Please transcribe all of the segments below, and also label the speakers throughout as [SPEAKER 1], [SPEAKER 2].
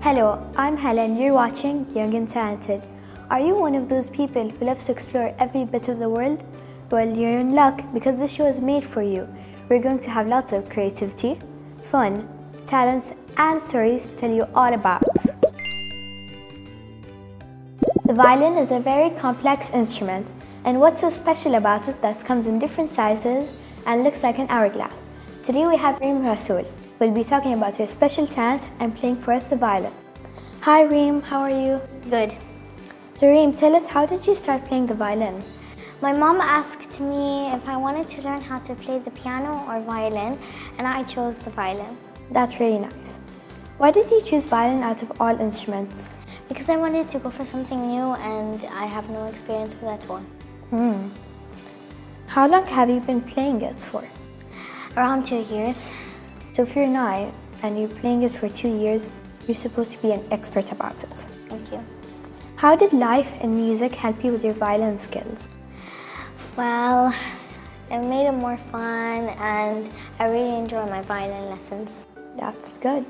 [SPEAKER 1] Hello, I'm Helen. You're watching Young and Talented. Are you one of those people who loves to explore every bit of the world? Well, you're in luck because this show is made for you. We're going to have lots of creativity, fun, talents, and stories to tell you all about. The violin is a very complex instrument, and what's so special about it that comes in different sizes and looks like an hourglass. Today we have Reem Rasool. We'll be talking about her special talent and playing for us the violin. Hi Reem, how are you?
[SPEAKER 2] Good.
[SPEAKER 1] So Reem, tell us how did you start playing the violin?
[SPEAKER 2] My mom asked me if I wanted to learn how to play the piano or violin, and I chose the violin.
[SPEAKER 1] That's really nice. Why did you choose violin out of all instruments?
[SPEAKER 2] Because I wanted to go for something new and I have no experience with that one.
[SPEAKER 1] Hmm. How long have you been playing it for?
[SPEAKER 2] Around two years.
[SPEAKER 1] So if you're nine and you're playing it for two years, you're supposed to be an expert about it.
[SPEAKER 2] Thank you.
[SPEAKER 1] How did life and music help you with your violin skills?
[SPEAKER 2] Well, it made it more fun and I really enjoy my violin lessons.
[SPEAKER 1] That's good.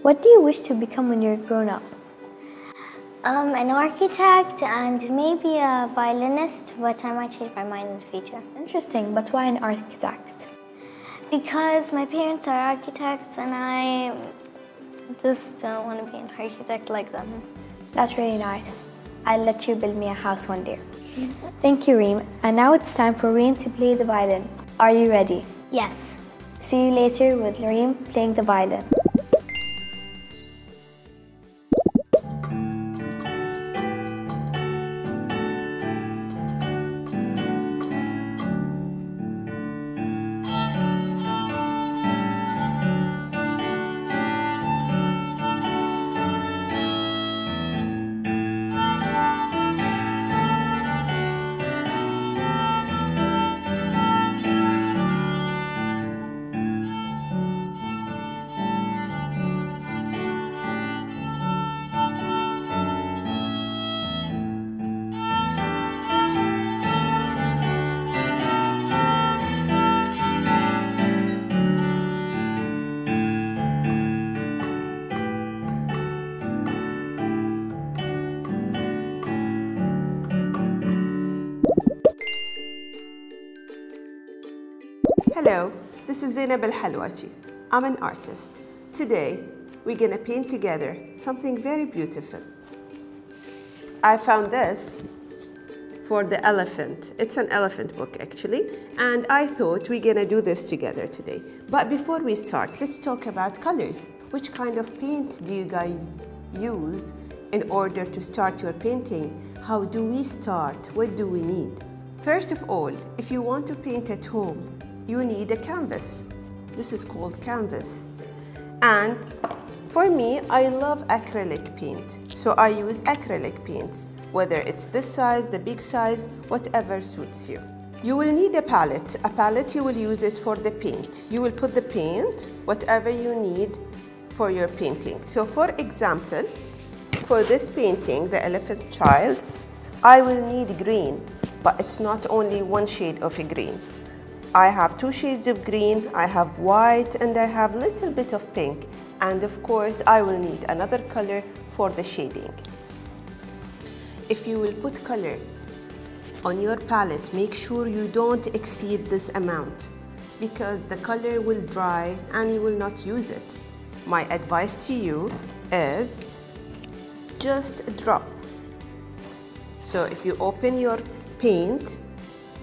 [SPEAKER 1] What do you wish to become when you're grown up?
[SPEAKER 2] Um, an architect and maybe a violinist, but I might change my mind in the future.
[SPEAKER 1] Interesting, but why an architect?
[SPEAKER 2] Because my parents are architects and I just don't want to be an architect like them.
[SPEAKER 1] That's really nice. I'll let you build me a house one day. Thank you, Reem. And now it's time for Reem to play the violin. Are you ready?
[SPEAKER 2] Yes.
[SPEAKER 1] See you later with Reem playing the violin.
[SPEAKER 3] Hello, this is Zainab Al Halwachi. I'm an artist. Today, we're gonna paint together something very beautiful. I found this for the elephant. It's an elephant book actually, and I thought we're gonna do this together today. But before we start, let's talk about colors. Which kind of paint do you guys use in order to start your painting? How do we start? What do we need? First of all, if you want to paint at home, you need a canvas. This is called canvas. And for me, I love acrylic paint. So I use acrylic paints, whether it's this size, the big size, whatever suits you. You will need a palette. A palette, you will use it for the paint. You will put the paint, whatever you need for your painting. So for example, for this painting, the elephant child, I will need green, but it's not only one shade of a green. I have two shades of green, I have white, and I have a little bit of pink. And of course, I will need another color for the shading. If you will put color on your palette, make sure you don't exceed this amount because the color will dry and you will not use it. My advice to you is just drop. So if you open your paint,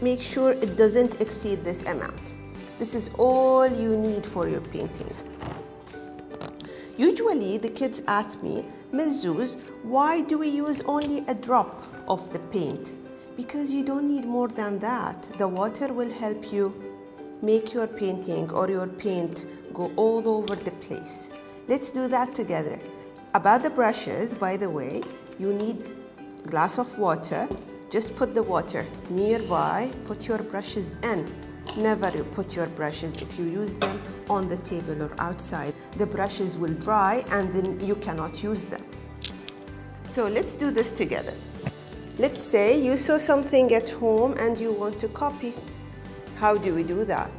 [SPEAKER 3] make sure it doesn't exceed this amount. This is all you need for your painting. Usually the kids ask me, Ms. Zuz, why do we use only a drop of the paint? Because you don't need more than that. The water will help you make your painting or your paint go all over the place. Let's do that together. About the brushes, by the way, you need glass of water. Just put the water nearby, put your brushes in. Never put your brushes if you use them on the table or outside. The brushes will dry and then you cannot use them. So let's do this together. Let's say you saw something at home and you want to copy. How do we do that?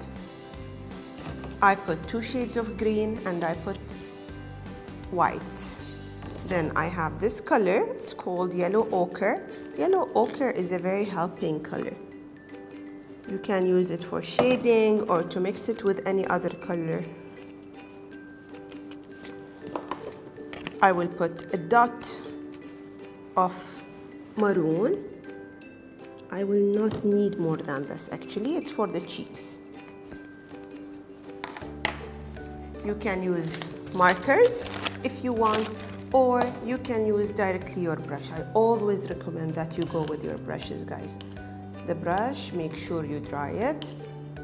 [SPEAKER 3] I put two shades of green and I put white. Then I have this color, it's called yellow ochre. Yellow ochre is a very helping color. You can use it for shading or to mix it with any other color. I will put a dot of maroon. I will not need more than this actually, it's for the cheeks. You can use markers if you want or you can use directly your brush. I always recommend that you go with your brushes guys. The brush, make sure you dry it.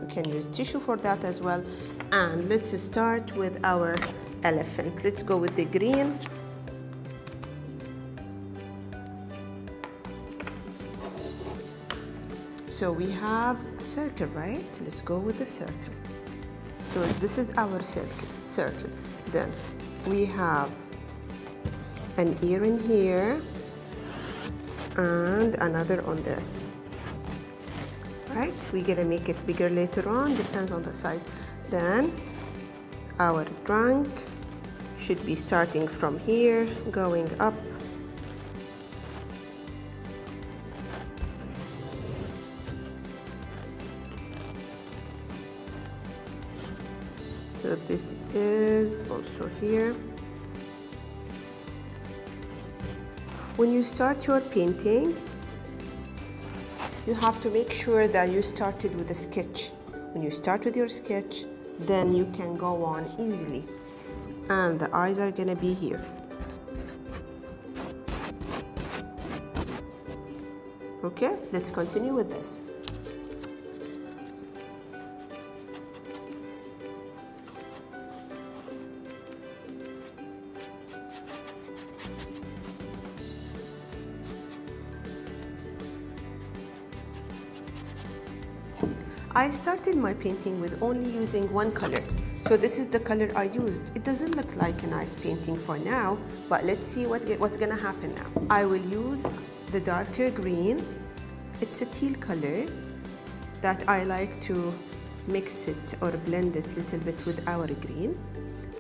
[SPEAKER 3] You can use tissue for that as well. And let's start with our elephant. Let's go with the green. So we have a circle, right? Let's go with the circle. So this is our circle. circle. Then we have an ear in here and another on there. Right? We're gonna make it bigger later on, depends on the size. Then our trunk should be starting from here, going up so this is also here when you start your painting you have to make sure that you started with a sketch. When you start with your sketch then you can go on easily. And the eyes are gonna be here. Okay let's continue with this I started my painting with only using one color. So this is the color I used. It doesn't look like a nice painting for now, but let's see what, what's gonna happen now. I will use the darker green. It's a teal color that I like to mix it or blend it a little bit with our green.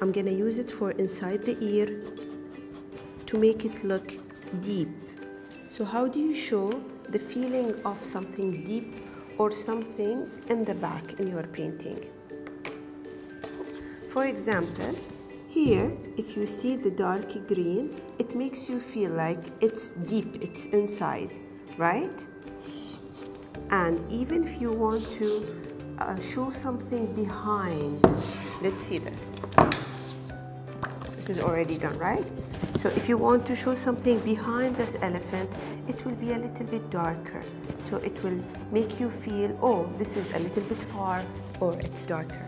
[SPEAKER 3] I'm gonna use it for inside the ear to make it look deep. So how do you show the feeling of something deep or something in the back in your painting. For example, here, if you see the dark green, it makes you feel like it's deep, it's inside, right? And even if you want to uh, show something behind, let's see this. Is already done, right? So if you want to show something behind this elephant, it will be a little bit darker. So it will make you feel, oh, this is a little bit far or it's darker.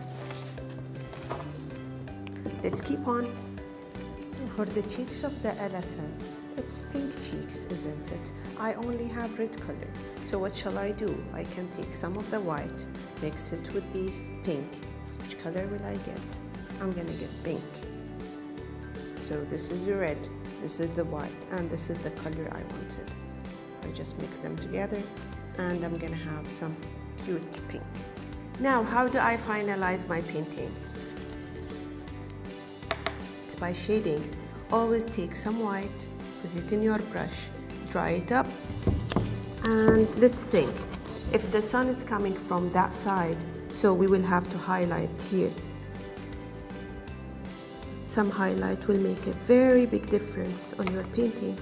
[SPEAKER 3] Let's keep on. So for the cheeks of the elephant, it's pink cheeks, isn't it? I only have red color. So what shall I do? I can take some of the white, mix it with the pink. Which color will I get? I'm gonna get pink. So this is the red, this is the white, and this is the color I wanted. I just mix them together and I'm gonna have some cute pink. Now, how do I finalize my painting? It's by shading. Always take some white, put it in your brush, dry it up, and let's think. If the sun is coming from that side, so we will have to highlight here some highlight will make a very big difference on your painting.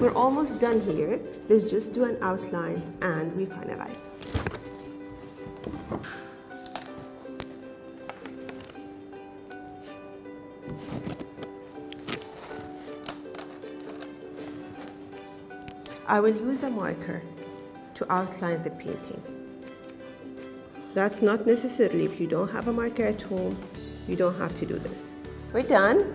[SPEAKER 3] We're almost done here. Let's just do an outline and we finalize. I will use a marker to outline the painting. That's not necessarily if you don't have a marker at home, you don't have to do this. We're done.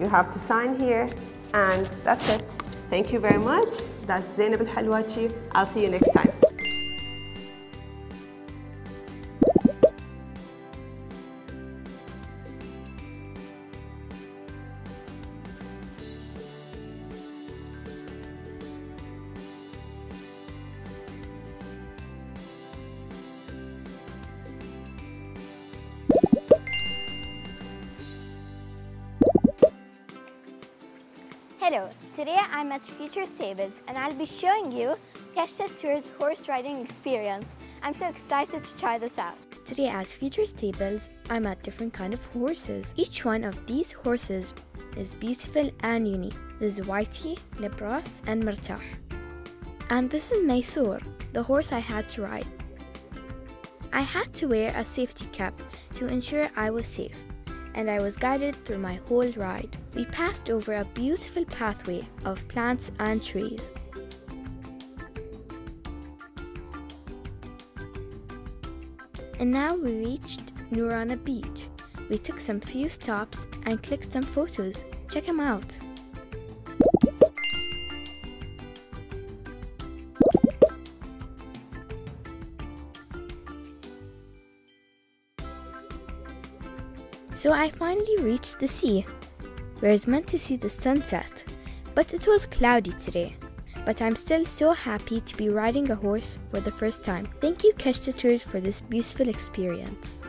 [SPEAKER 3] You have to sign here and that's it. Thank you very much. That's Zainab Al-Halwachi. I'll see you next time.
[SPEAKER 1] Hello, today I'm at Future Stables and I'll be showing you Keshta Tour's horse riding experience. I'm so excited to try this out. Today at Future Stables, I'm at different kind of horses. Each one of these horses is beautiful and unique. This is Whitey, Libras, and Mirtah. And this is Mysore, the horse I had to ride. I had to wear a safety cap to ensure I was safe and I was guided through my whole ride. We passed over a beautiful pathway of plants and trees. And now we reached Noorana Beach. We took some few stops and clicked some photos. Check them out. So I finally reached the sea, where I was meant to see the sunset, but it was cloudy today. But I'm still so happy to be riding a horse for the first time. Thank you Keshta Tours for this beautiful experience.